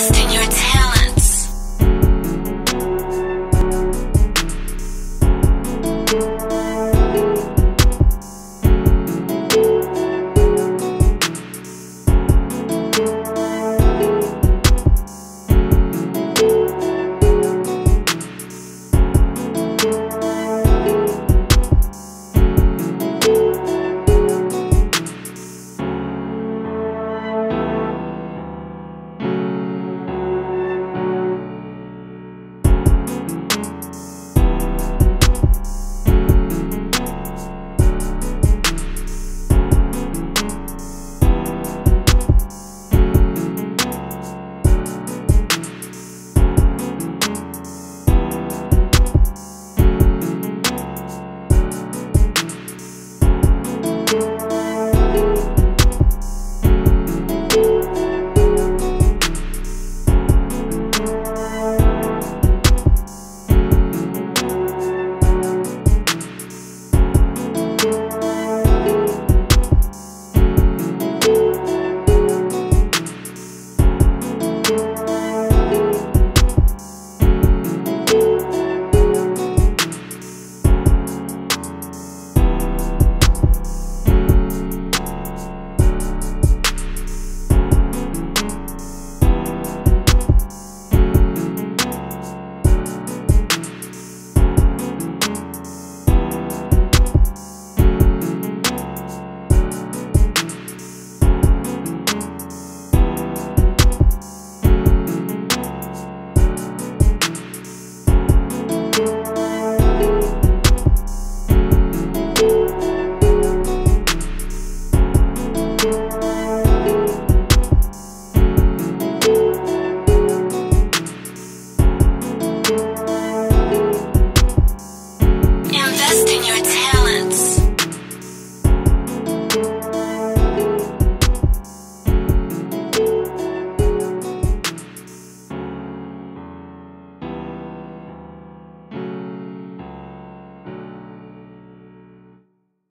Lost in your town.